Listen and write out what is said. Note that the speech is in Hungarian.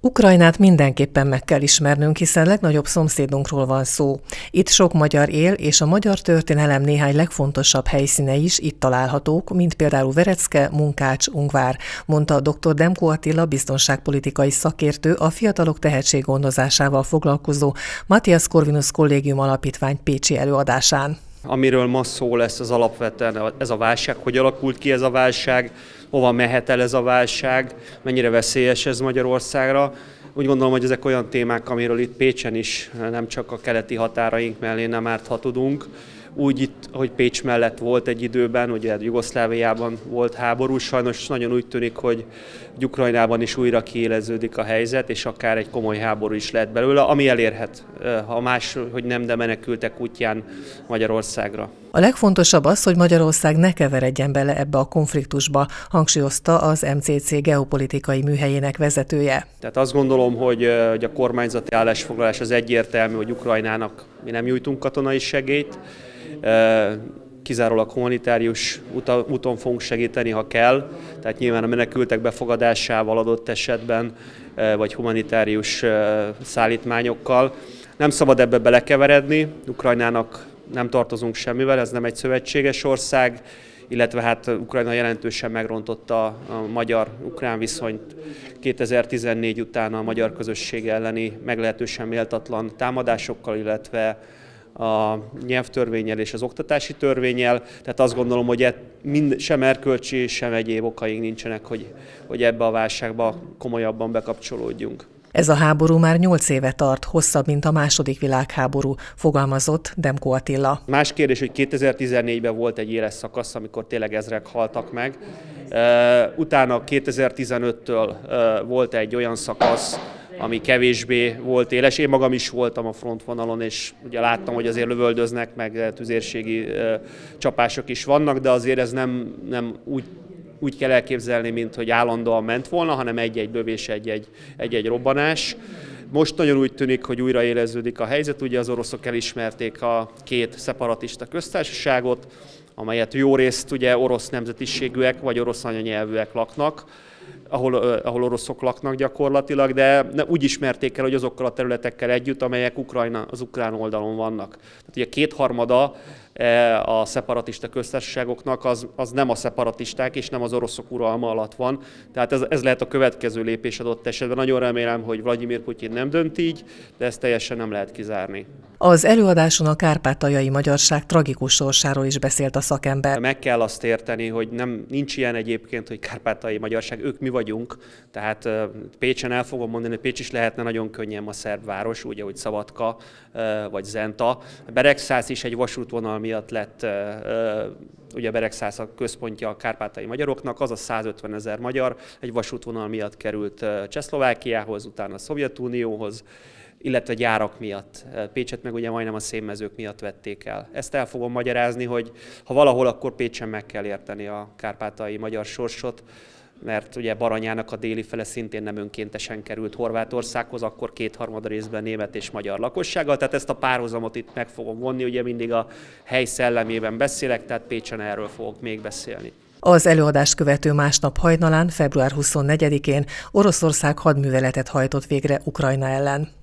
Ukrajnát mindenképpen meg kell ismernünk, hiszen legnagyobb szomszédunkról van szó. Itt sok magyar él, és a magyar történelem néhány legfontosabb helyszíne is itt találhatók, mint például Verecke, Munkács, Ungvár, mondta dr. Demko Attila biztonságpolitikai szakértő a fiatalok tehetséggondozásával foglalkozó Matthias Corvinus Kollégium Alapítvány Pécsi előadásán. Amiről ma szó lesz az alapvetően ez a válság, hogy alakult ki ez a válság, hova mehet el ez a válság, mennyire veszélyes ez Magyarországra. Úgy gondolom, hogy ezek olyan témák, amiről itt Pécsen is, nem csak a keleti határaink mellé nem árt, ha tudunk. Úgy itt, hogy Pécs mellett volt egy időben, ugye Jugoszláviában volt háború, sajnos nagyon úgy tűnik, hogy Ukrajnában is újra kiéleződik a helyzet, és akár egy komoly háború is lehet belőle, ami elérhet, ha más, hogy nem, de menekültek útján Magyarországra. A legfontosabb az, hogy Magyarország ne keveredjen bele ebbe a konfliktusba, hangsúlyozta az MCC geopolitikai műhelyének vezetője. Tehát azt gondolom, hogy, hogy a kormányzati állásfoglalás az egyértelmű, hogy Ukrajnának mi nem nyújtunk katonai segélyt, kizárólag humanitárius úton fogunk segíteni, ha kell, tehát nyilván a menekültek befogadásával adott esetben, vagy humanitárius szállítmányokkal. Nem szabad ebbe belekeveredni, Ukrajnának nem tartozunk semmivel, ez nem egy szövetséges ország, illetve hát Ukrajna jelentősen megrontotta a magyar-ukrán viszonyt 2014 után a magyar közösség elleni meglehetősen méltatlan támadásokkal, illetve a nyelvtörvényel és az oktatási törvényel, tehát azt gondolom, hogy e mind, sem erkölcsi, sem egyéb okaink nincsenek, hogy, hogy ebbe a válságba komolyabban bekapcsolódjunk. Ez a háború már nyolc éve tart, hosszabb, mint a második világháború, fogalmazott Demko Attila. Más kérdés, hogy 2014-ben volt egy éles szakasz, amikor tényleg ezrek haltak meg. Utána 2015-től volt egy olyan szakasz, ami kevésbé volt éles. Én magam is voltam a frontvonalon, és ugye láttam, hogy azért lövöldöznek, meg tüzérségi csapások is vannak, de azért ez nem, nem úgy úgy kell elképzelni, mint hogy állandóan ment volna, hanem egy-egy lövés, egy-egy, egy-egy robbanás. Most nagyon úgy tűnik, hogy újra éleződik a helyzet. Ugye az oroszok elismerték a két szeparatista köztársaságot, amelyet jó részt ugye orosz nemzetiségűek vagy orosz anyanyelvűek laknak ahol, ahol oroszok laknak gyakorlatilag, de úgy ismerték el, hogy azokkal a területekkel együtt, amelyek Ukrajna, az ukrán oldalon vannak. Tehát ugye kétharmada a szeparatista köztársaságoknak az, az nem a szeparatisták és nem az oroszok uralma alatt van. Tehát ez, ez lehet a következő lépés adott esetben. Nagyon remélem, hogy Vladimir Putyin nem dönt így, de ezt teljesen nem lehet kizárni. Az előadáson a kárpátaljai magyarság tragikus sorsáról is beszélt a szakember. Meg kell azt érteni, hogy nem, nincs ilyen egyébként, hogy kárpátaljai magyarság, ők mi vagyunk. Tehát Pécsen el fogom mondani, hogy Pécs is lehetne nagyon könnyen a szerb város, úgy, ahogy Szavatka vagy Zenta. Beregszász is egy vasútvonal miatt lett ugye Beregszász a központja a kárpátai magyaroknak, az a 150 ezer magyar egy vasútvonal miatt került Csehszlovákiához, utána a Szovjetunióhoz, illetve gyárak miatt. Pécset meg ugye majdnem a szénmezők miatt vették el. Ezt el fogom magyarázni, hogy ha valahol, akkor Pécsen meg kell érteni a kárpátai magyar sorsot, mert ugye Baranyának a déli fele szintén nem önkéntesen került Horvátországhoz, akkor kétharmad részben német és magyar lakossággal, tehát ezt a párhuzamot itt meg fogom vonni, ugye mindig a hely szellemében beszélek, tehát Pécsen erről fogok még beszélni. Az előadást követő másnap hajnalán, február 24-én Oroszország hadműveletet hajtott végre Ukrajna ellen.